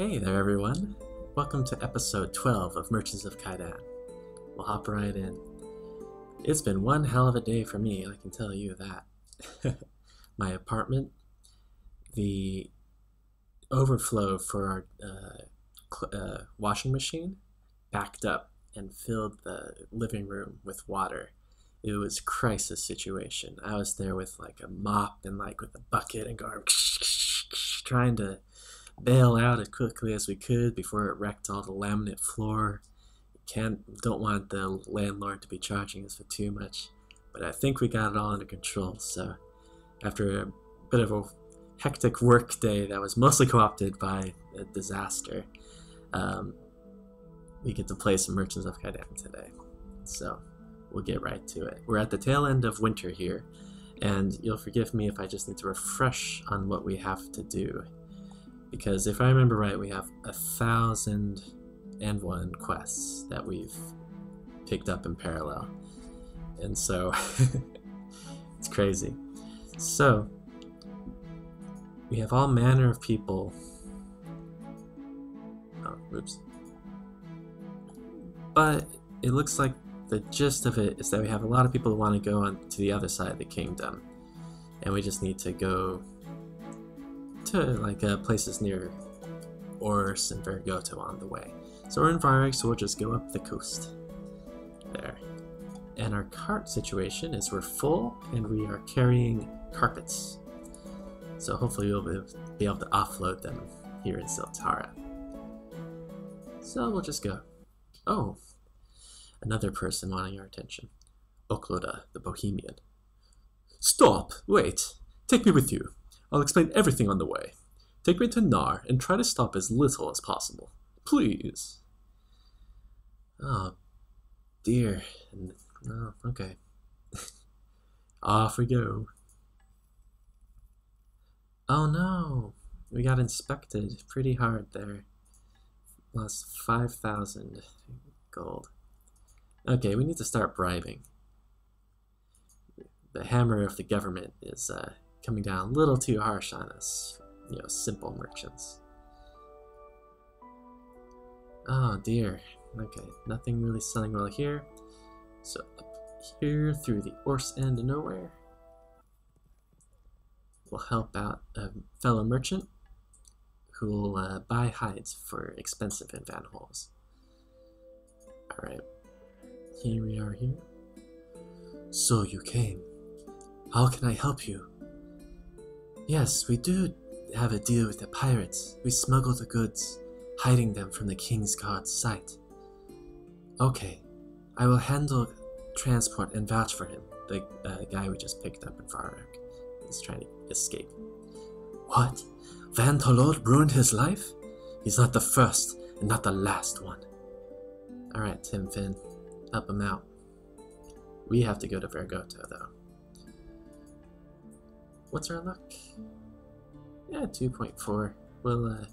Hey there, everyone. Welcome to episode 12 of Merchants of Kaidan. We'll hop right in. It's been one hell of a day for me, I can tell you that. My apartment, the overflow for our uh, uh, washing machine backed up and filled the living room with water. It was crisis situation. I was there with like a mop and like with a bucket and going trying to bail out as quickly as we could before it wrecked all the laminate floor. Can't don't want the landlord to be charging us for too much, but I think we got it all under control. So after a bit of a hectic work day that was mostly co-opted by a disaster, um, we get to play some Merchants of Kaidan today. So we'll get right to it. We're at the tail end of winter here, and you'll forgive me if I just need to refresh on what we have to do because if I remember right, we have a thousand and one quests that we've picked up in parallel, and so it's crazy. So we have all manner of people. Oh, oops. But it looks like the gist of it is that we have a lot of people who want to go on to the other side of the kingdom, and we just need to go to like uh, places near Ors and Vergoto on the way. So we're in Varag, so we'll just go up the coast. There. And our cart situation is we're full and we are carrying carpets. So hopefully we'll be able to offload them here in Siltara. So we'll just go. Oh, another person wanting our attention. Okloda, the Bohemian. Stop! Wait! Take me with you. I'll explain everything on the way. Take me to Nar and try to stop as little as possible. Please. Oh, dear. Oh, okay. Off we go. Oh no! We got inspected pretty hard there. Lost 5,000 gold. Okay, we need to start bribing. The hammer of the government is uh, coming down a little too harsh on us, you know, simple merchants. Oh dear. Okay, nothing really selling well here. So up here through the Ors end of nowhere, we'll help out a fellow merchant who will uh, buy hides for expensive in Van Hose. Alright, here we are here. So you came. How can I help you? Yes, we do have a deal with the pirates. We smuggle the goods, hiding them from the king's guard's sight. Okay, I will handle transport and vouch for him. The uh, guy we just picked up in Farak is trying to escape. What? Van Tolod ruined his life? He's not the first and not the last one. Alright, Tim Finn, help him out. We have to go to Vergoto, though. What's our luck? Yeah, 2.4. We'll, uh,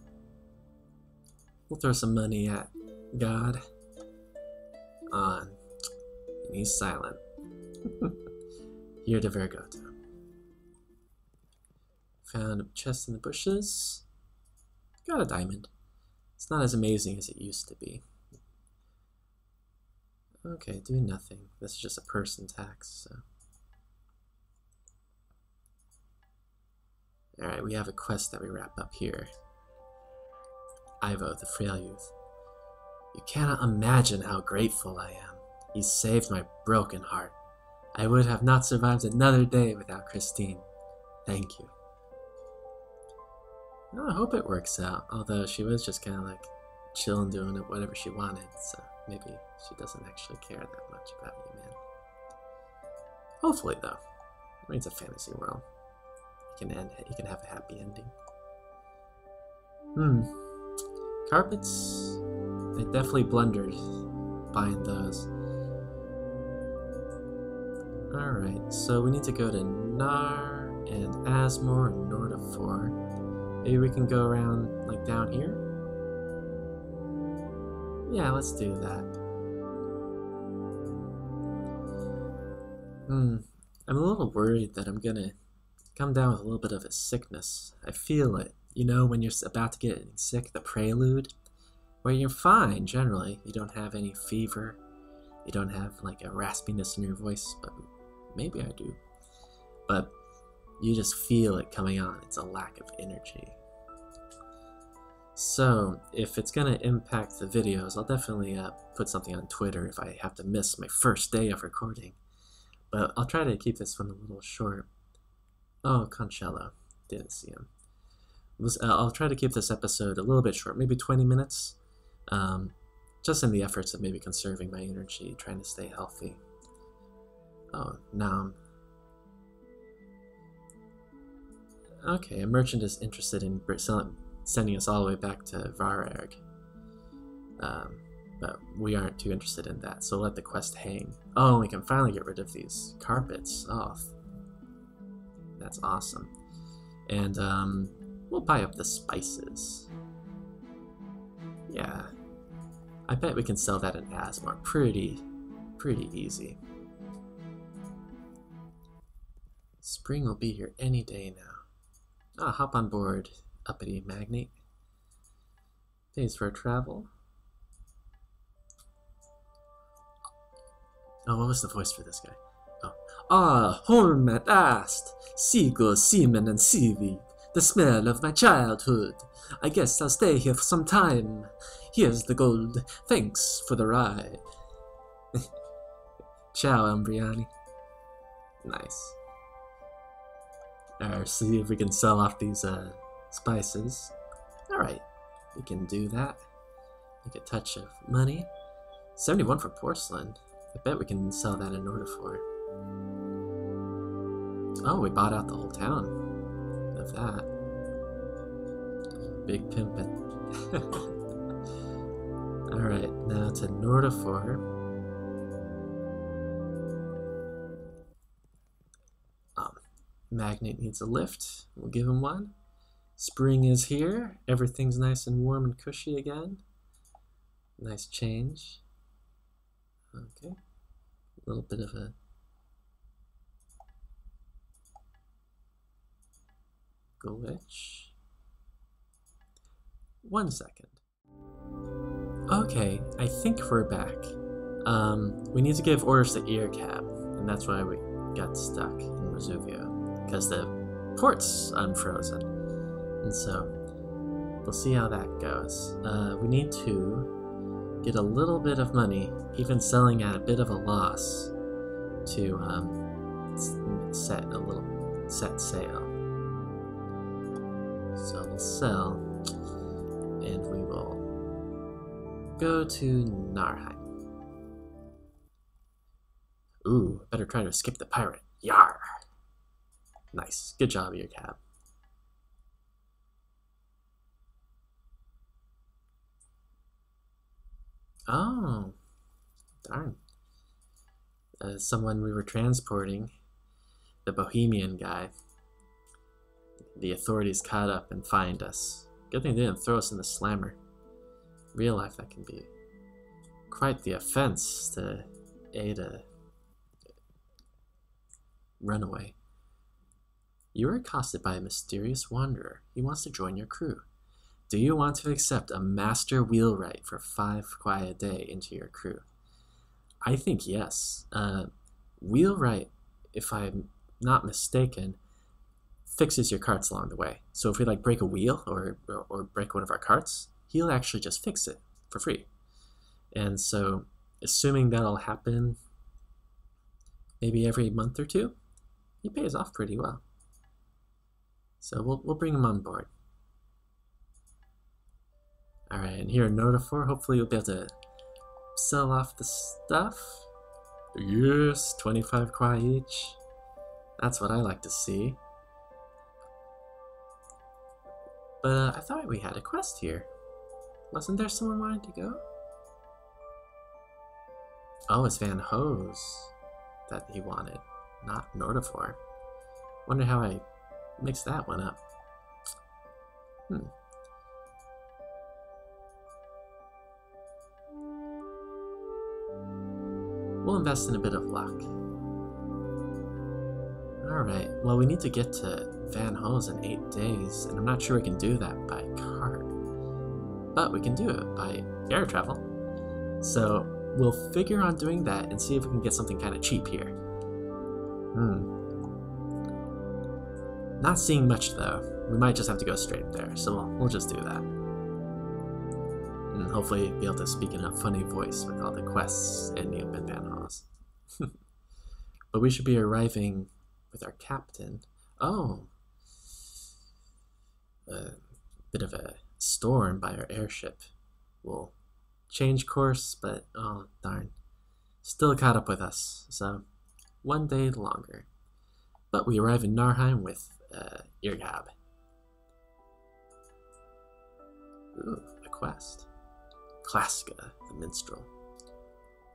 we'll throw some money at God. On. And he's silent. Here to Vergoto. Found a chest in the bushes. Got a diamond. It's not as amazing as it used to be. Okay, do nothing. This is just a person tax, so. Alright, we have a quest that we wrap up here. Ivo, the frail youth. You cannot imagine how grateful I am. He saved my broken heart. I would have not survived another day without Christine. Thank you. I hope it works out, although she was just kind of like chilling doing whatever she wanted, so maybe she doesn't actually care that much about you, man. Hopefully, though. I mean, it's a fantasy world can end you can have a happy ending. Hmm. Carpets. They definitely blundered buying those. Alright, so we need to go to Nar and Asmore and Nordafor. Maybe we can go around like down here? Yeah, let's do that. Hmm. I'm a little worried that I'm gonna come down with a little bit of a sickness. I feel it, you know, when you're about to get sick, the prelude, where you're fine generally. You don't have any fever. You don't have like a raspiness in your voice, but maybe I do. But you just feel it coming on. It's a lack of energy. So, if it's going to impact the videos, I'll definitely uh, put something on Twitter if I have to miss my first day of recording. But I'll try to keep this one a little short. Oh, Concello. Didn't see him. Uh, I'll try to keep this episode a little bit short, maybe 20 minutes. Um, just in the efforts of maybe conserving my energy, trying to stay healthy. Oh, now Okay, a merchant is interested in sending us all the way back to Varberg. Um, but we aren't too interested in that, so let the quest hang. Oh, we can finally get rid of these carpets. Oh, that's awesome. And um, we'll buy up the spices. Yeah, I bet we can sell that in Asmore pretty, pretty easy. Spring will be here any day now. Ah, hop on board, uppity magnate. Pays for a travel. Oh, what was the voice for this guy? Ah, home at last! Seagull, seaman, and seaweed. The smell of my childhood. I guess I'll stay here for some time. Here's the gold. Thanks for the ride. Ciao, Umbriani. Nice. Or see if we can sell off these uh, spices. Alright, we can do that. Make a touch of money. 71 for porcelain. I bet we can sell that in order for. Oh, we bought out the whole town of that. Big pimpin'. Alright, now to Nordifor. Um, Magnet needs a lift. We'll give him one. Spring is here. Everything's nice and warm and cushy again. Nice change. Okay. A little bit of a glitch. One second. Okay, I think we're back. Um, we need to give orders to Earcab, and that's why we got stuck in Resuvio because the port's unfrozen. And so we'll see how that goes. Uh, we need to get a little bit of money, even selling at a bit of a loss, to um, set a little set sail. So we'll sell, and we will go to Narheim. Ooh, better try to skip the pirate. Yar! Nice. Good job, your cab. Oh, darn. Uh, someone we were transporting, the Bohemian guy. The authorities caught up and fined us. Good thing they didn't throw us in the slammer. Real life, that can be quite the offense to aid a runaway. You are accosted by a mysterious wanderer. He wants to join your crew. Do you want to accept a master wheelwright for five kwai a day into your crew? I think yes. Uh, wheelwright, if I'm not mistaken, fixes your carts along the way. So if we like break a wheel or, or, break one of our carts, he'll actually just fix it for free. And so, assuming that'll happen maybe every month or two, he pays off pretty well. So we'll, we'll bring him on board. Alright, and here in Nordifor, hopefully you'll be able to sell off the stuff. Yes, 25 kwai each. That's what I like to see. But uh, I thought we had a quest here. Wasn't there someone wanting to go? Oh, it's Van Hose that he wanted, not Nordifor. Wonder how I mixed that one up. Hmm. We'll invest in a bit of luck. Alright, well, we need to get to Van Hose in eight days, and I'm not sure we can do that by car. But we can do it by air travel. So we'll figure on doing that and see if we can get something kind of cheap here. Hmm. Not seeing much though. We might just have to go straight there, so we'll, we'll just do that. And hopefully be able to speak in a funny voice with all the quests ending up in Van Hose. but we should be arriving with our captain. Oh! A bit of a storm by our airship. We'll change course, but oh darn. Still caught up with us, so one day longer. But we arrive in Narheim with uh, Irghab. Ooh, a quest. Klaska, the minstrel.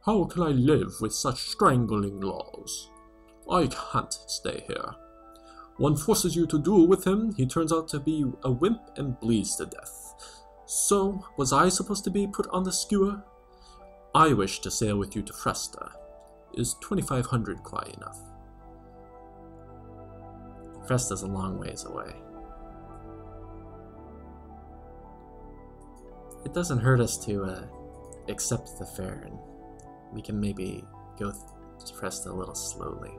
How can I live with such strangling laws? I can't stay here. One forces you to duel with him, he turns out to be a wimp and bleeds to death. So, was I supposed to be put on the skewer? I wish to sail with you to Fresta. Is 2500 quite enough? Fresta's a long ways away. It doesn't hurt us to uh, accept the fare, and we can maybe go to Fresta a little slowly.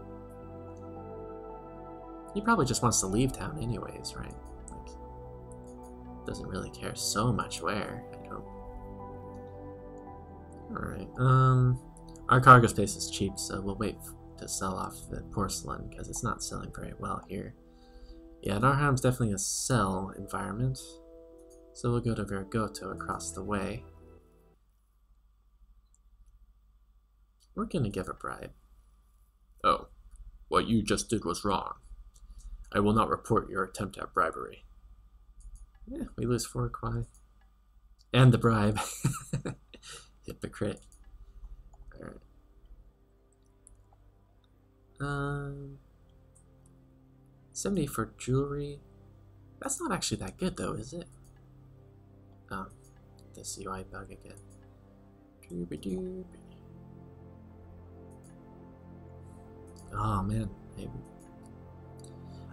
He probably just wants to leave town anyways, right? Like, doesn't really care so much where, I hope. Alright, um, our cargo space is cheap, so we'll wait to sell off the porcelain, because it's not selling very well here. Yeah, Narheim's definitely a sell environment. So we'll go to Vergoto across the way. We're gonna give a bribe. Oh, what you just did was wrong. I will not report your attempt at bribery. Yeah, we lose four kwai. And the bribe. Hypocrite. Alright. Um, 70 for jewelry. That's not actually that good though, is it? Oh, this UI bug again. Oh man, I,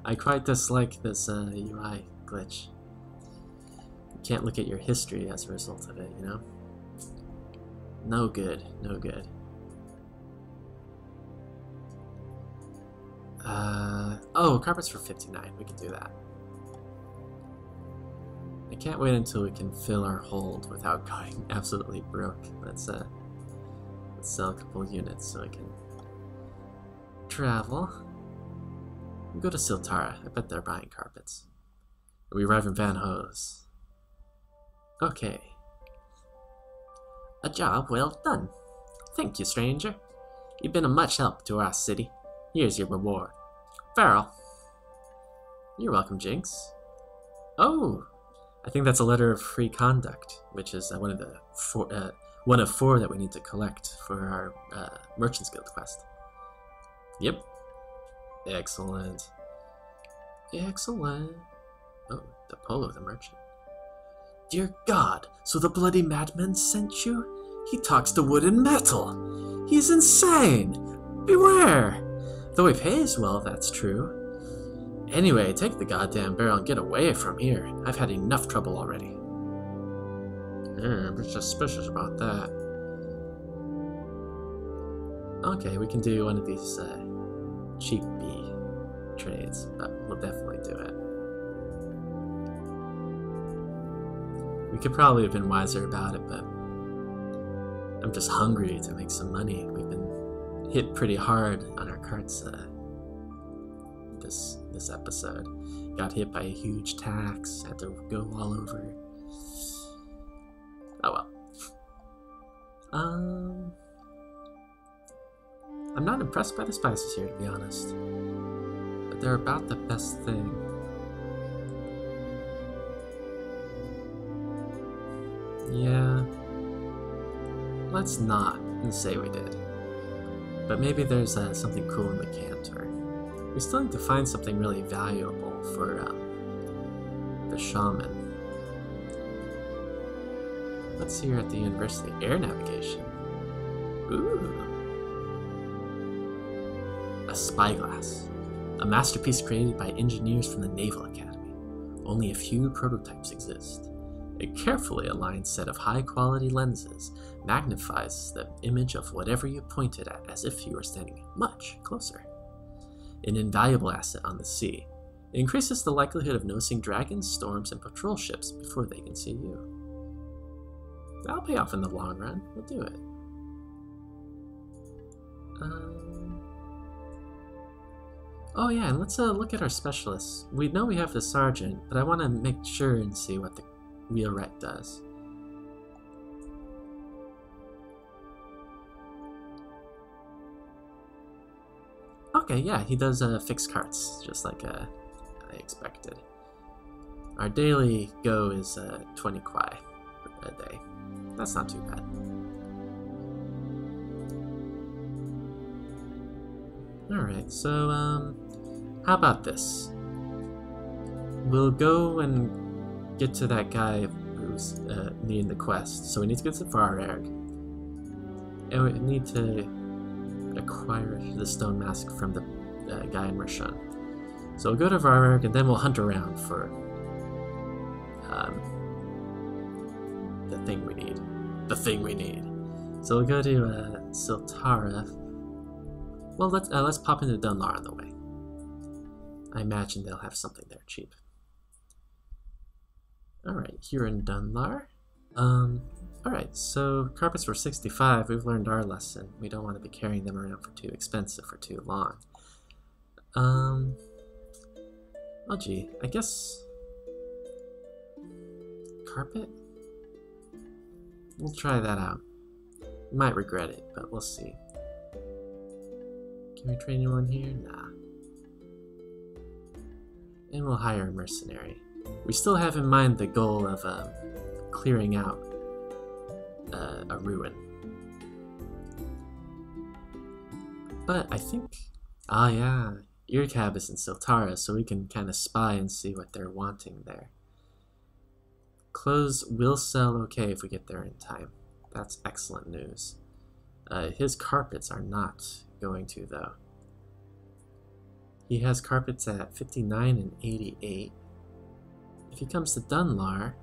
I quite dislike this uh, UI glitch. You can't look at your history as a result of it, you know? No good, no good. Uh, oh, carpets for 59, we can do that. I can't wait until we can fill our hold without going absolutely broke. Let's, uh, let's sell a couple units so I can travel. We go to Siltara. I bet they're buying carpets. We arrive in Van Hose. Okay. A job well done. Thank you, stranger. You've been a much help to our city. Here's your reward. Farrell. You're welcome, Jinx. Oh, I think that's a letter of free conduct, which is uh, one of the four, uh, one of four that we need to collect for our uh, Merchants Guild quest. Yep. Excellent. Excellent. Oh, the Polo the Merchant. Dear God, so the bloody madman sent you? He talks to wood and metal. He's insane. Beware. Though he pays well, that's true. Anyway, take the goddamn barrel and get away from here. I've had enough trouble already. I'm suspicious about that. Okay, we can do one of these uh, cheap B trades, but we'll definitely do it. We could probably have been wiser about it, but I'm just hungry to make some money. We've been hit pretty hard on our carts uh, this this episode. Got hit by a huge tax, had to go all over. Oh well. Um, I'm not impressed by the spices here, to be honest. They're about the best thing. Yeah. Let's not and say we did. But maybe there's uh, something cool in the canter. We still need to find something really valuable for um, the shaman. Let's see here at the university. Air navigation. Ooh. A spyglass. A masterpiece created by engineers from the Naval Academy. Only a few prototypes exist. A carefully aligned set of high quality lenses magnifies the image of whatever you pointed at as if you were standing much closer. An invaluable asset on the sea, it increases the likelihood of noticing dragons, storms, and patrol ships before they can see you. That'll pay off in the long run. We'll do it. Um, oh yeah, and let's uh, look at our specialists. We know we have the sergeant, but I want to make sure and see what the wheelwright does. Okay, yeah, he does uh, fix carts, just like uh, I expected. Our daily go is uh, 20 kwai a day. That's not too bad. Alright, so, um, how about this? We'll go and get to that guy who's uh, needing the quest. So we need to get to Farag. And we need to acquire the stone mask from the uh, guy in Rishon. So we'll go to Varberg and then we'll hunt around for um, the thing we need. The thing we need. So we'll go to uh, Siltara. Well, let's uh, let's pop into Dunlar on the way. I imagine they'll have something there cheap. Alright, here in Dunlar. Um, alright, so carpets were 65. We've learned our lesson. We don't want to be carrying them around for too expensive for too long. Um, oh gee, I guess... Carpet? We'll try that out. Might regret it, but we'll see. Can we train anyone here? Nah. And we'll hire a mercenary. We still have in mind the goal of um, clearing out uh, a ruin. But I think... Ah yeah, Earcab is in Siltara, so we can kind of spy and see what they're wanting there. Clothes will sell okay if we get there in time. That's excellent news. Uh, his carpets are not going to, though. He has carpets at 59 and 88. If he comes to Dunlar,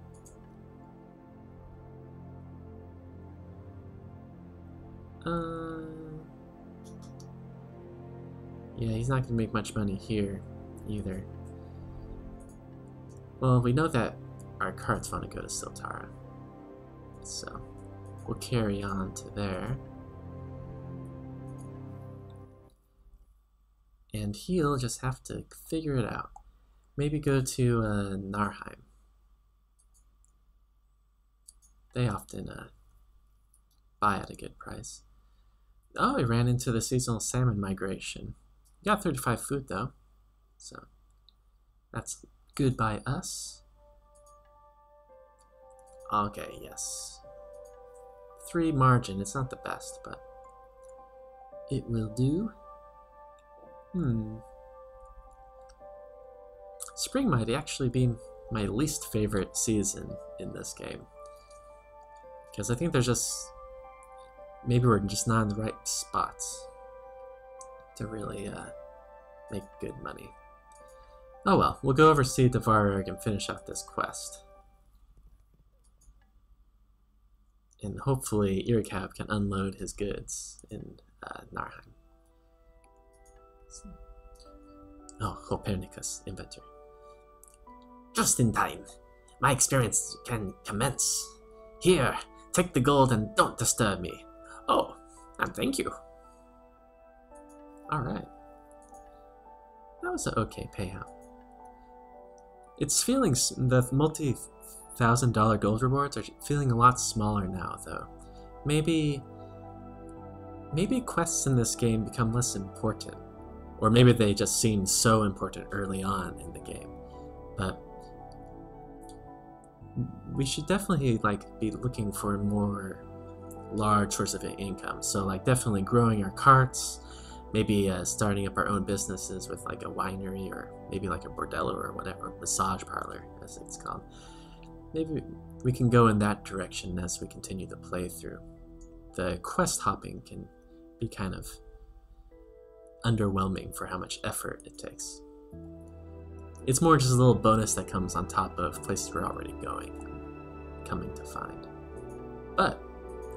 uh, yeah, he's not going to make much money here either. Well, we know that our carts want to go to Siltara. So, we'll carry on to there. And he'll just have to figure it out. Maybe go to uh, Narheim. They often uh, buy at a good price. Oh, we ran into the seasonal salmon migration. Got 35 food though, so that's good by us. Okay, yes. Three margin, it's not the best, but it will do. Hmm. Spring might actually be my least favorite season in this game. Because I think there's just... Maybe we're just not in the right spots to really uh, make good money. Oh well, we'll go oversee the Varberg and finish out this quest. and hopefully Irricab can unload his goods in uh, Narheim. Oh, Copernicus, inventor. Just in time. My experience can commence. Here, take the gold and don't disturb me. Oh, and thank you. Alright. That was an okay payout. It's feeling the multi thousand dollar gold rewards are feeling a lot smaller now, though. Maybe. Maybe quests in this game become less important. Or maybe they just seem so important early on in the game. But we should definitely like be looking for more large source of income. So like definitely growing our carts, maybe uh, starting up our own businesses with like a winery or maybe like a bordello or whatever massage parlor as it's called maybe we can go in that direction as we continue the playthrough. The quest hopping can be kind of underwhelming for how much effort it takes. It's more just a little bonus that comes on top of places we're already going, coming to find. But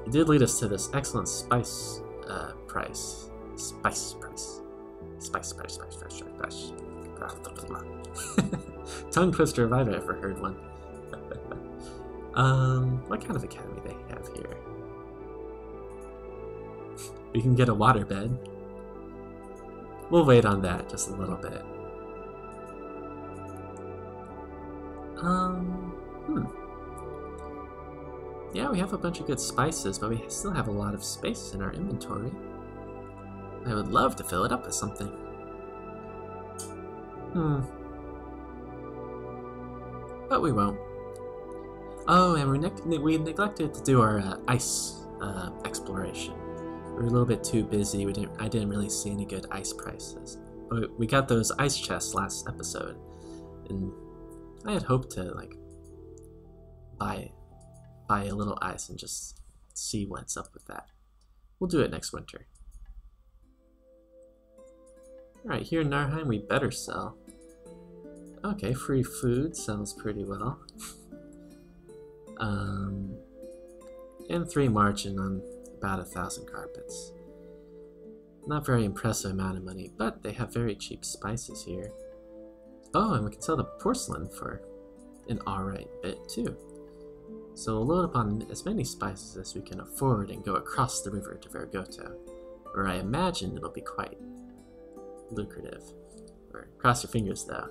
it did lead us to this excellent spice uh, price. Spice price. Spice price, spice price, spice price. Tongue twister if I've ever heard one. um, what kind of academy they have here? We can get a waterbed. We'll wait on that just a little bit. Um, hmm. Yeah, we have a bunch of good spices, but we still have a lot of space in our inventory. I would love to fill it up with something. Hmm. But we won't. Oh, and we, ne we neglected to do our uh, ice uh, exploration. We were a little bit too busy. We didn't. I didn't really see any good ice prices. But we got those ice chests last episode, and I had hoped to like buy buy a little ice and just see what's up with that. We'll do it next winter. Alright, here in Narheim we better sell. Okay, free food sells pretty well. um, and three margin on about a thousand carpets. Not very impressive amount of money, but they have very cheap spices here. Oh, and we can sell the porcelain for an alright bit too. So we'll load up on as many spices as we can afford and go across the river to Vergoto, where I imagine it'll be quite lucrative. Or cross your fingers though.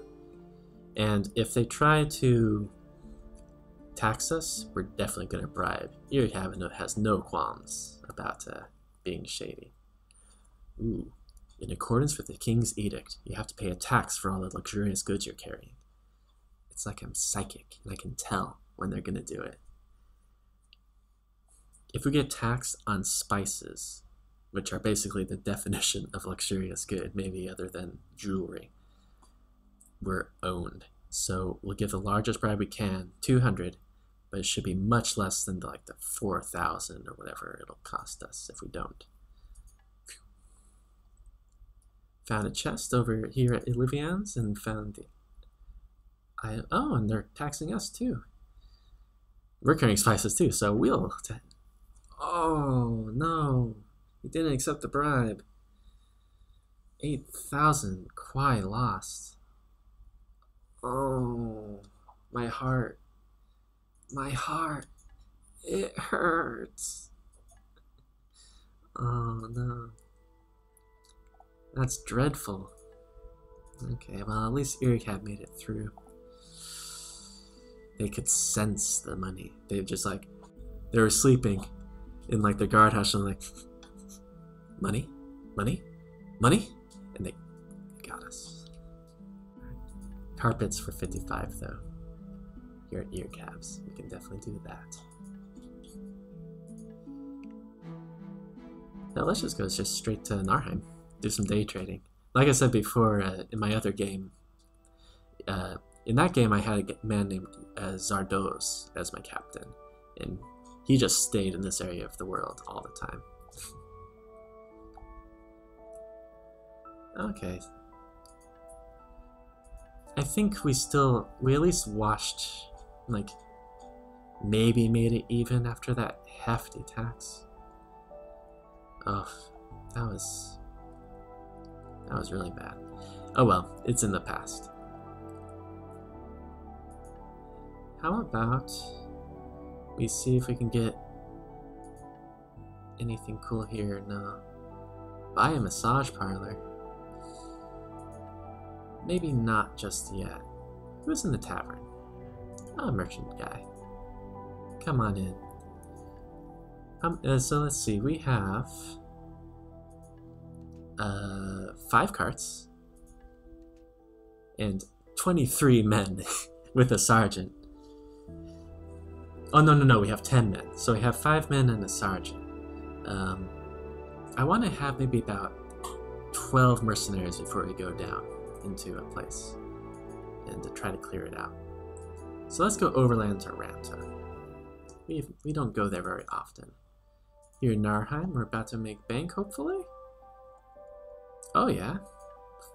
And if they try to tax us, we're definitely going to bribe. Earhaven has no qualms about uh, being shady. Ooh. In accordance with the king's edict, you have to pay a tax for all the luxurious goods you're carrying. It's like I'm psychic and I can tell when they're going to do it. If we get taxed on spices, which are basically the definition of luxurious good, maybe other than jewelry, we're owned. So we'll give the largest bribe we can, 200, but it should be much less than like the 4,000 or whatever it'll cost us if we don't. Found a chest over here at Olivian's and found the... I, oh, and they're taxing us too. We're carrying spices too, so we'll... oh, no. He didn't accept the bribe. 8,000 quite lost. Oh, my heart. My heart. It hurts. Oh no. That's dreadful. Okay, well, at least Ericab made it through. They could sense the money. They just like, they were sleeping in like the guardhouse and like, money? Money? Money? Carpets for 55 though. Your ear caps. We can definitely do that. Now let's just go just straight to Narheim do some day trading. Like I said before, uh, in my other game, uh, in that game I had a man named uh, Zardoz as my captain, and he just stayed in this area of the world all the time. okay. I think we still, we at least washed, like, maybe made it even after that hefty tax. Ugh, that was that was really bad. Oh well, it's in the past. How about we see if we can get anything cool here? No. Uh, Buy a massage parlor. Maybe not just yet. Who's in the tavern? Oh, merchant guy. Come on in. Um, uh, so let's see, we have uh, five carts and 23 men with a sergeant. Oh, no, no, no, we have 10 men. So we have five men and a sergeant. Um, I want to have maybe about 12 mercenaries before we go down into a place and to try to clear it out. So let's go overland to Ranta. We, we don't go there very often. Here in Narheim, we're about to make bank, hopefully? Oh yeah,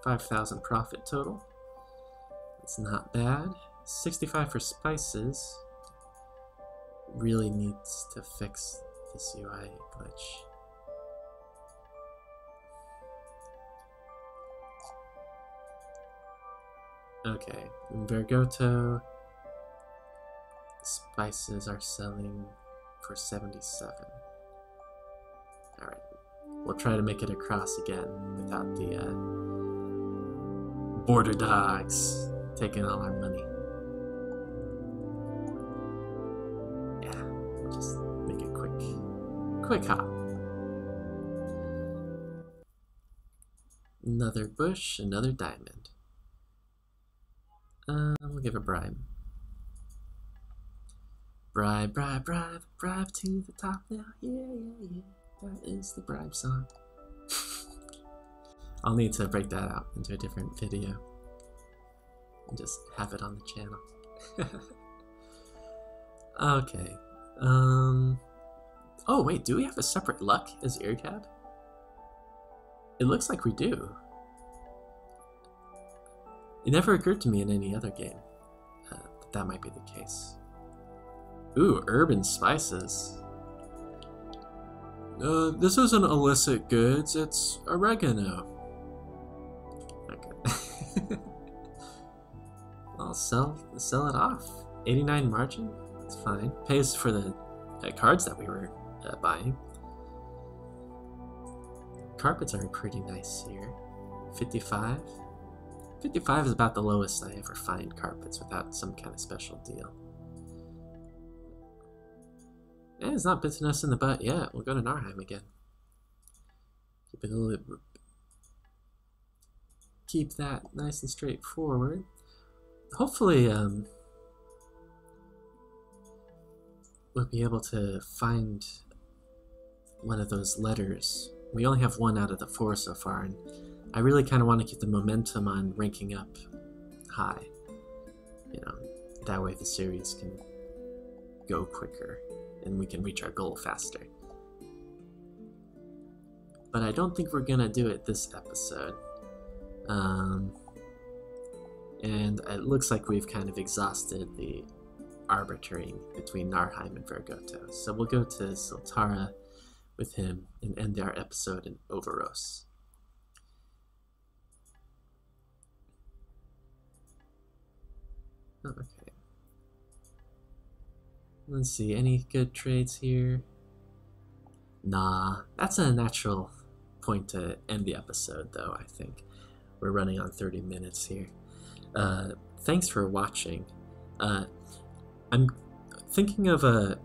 5,000 profit total. It's not bad. 65 for spices. Really needs to fix this UI glitch. Okay, Vergoto, spices are selling for 77. Alright, we'll try to make it across again without the uh, border dogs taking all our money. Yeah, just make it quick. Quick hop. Another bush, another diamond. Uh, we'll give a bribe. Bribe, bribe, bribe, bribe to the top now. Yeah, yeah, yeah. That is the bribe song. I'll need to break that out into a different video and just have it on the channel. okay. Um. Oh wait, do we have a separate luck as Earcab? It looks like we do. It never occurred to me in any other game uh, that that might be the case. Ooh, urban spices. Uh, this isn't illicit goods, it's oregano. Okay. I'll sell sell it off. 89 margin? That's fine. Pays for the uh, cards that we were uh, buying. Carpets are pretty nice here. 55. 55 is about the lowest I ever find carpets without some kind of special deal. Yeah, it's not bitten us in the butt yet. We'll go to Narheim again. Keep it a little keep that nice and straightforward. Hopefully, um, we'll be able to find one of those letters. We only have one out of the four so far, and I really kind of want to keep the momentum on ranking up high. You know, that way the series can go quicker and we can reach our goal faster. But I don't think we're gonna do it this episode. Um, and it looks like we've kind of exhausted the arbitrating between Narheim and Vergoto. So we'll go to Siltara with him and end our episode in Overos. Okay. Let's see, any good trades here? Nah, that's a natural point to end the episode, though, I think. We're running on 30 minutes here. Uh, thanks for watching. Uh, I'm thinking of uh,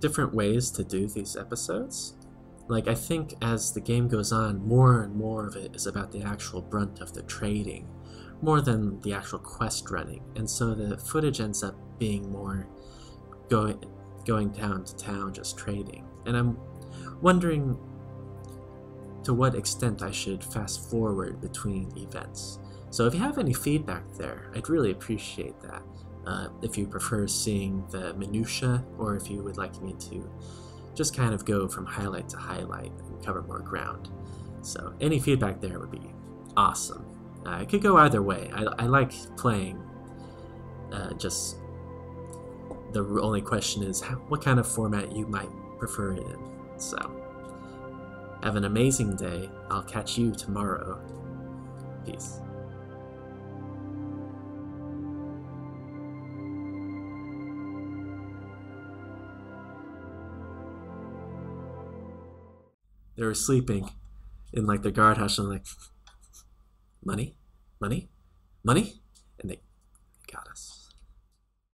different ways to do these episodes. Like, I think as the game goes on, more and more of it is about the actual brunt of the trading more than the actual quest running, and so the footage ends up being more going going town to town just trading. And I'm wondering to what extent I should fast forward between events. So if you have any feedback there, I'd really appreciate that. Uh, if you prefer seeing the minutia, or if you would like me to just kind of go from highlight to highlight and cover more ground. So any feedback there would be awesome. Uh, it could go either way. I, I like playing. Uh, just the only question is how, what kind of format you might prefer it in. So, have an amazing day. I'll catch you tomorrow. Peace. They were sleeping in like the guardhouse and like money, money, money, and they got us.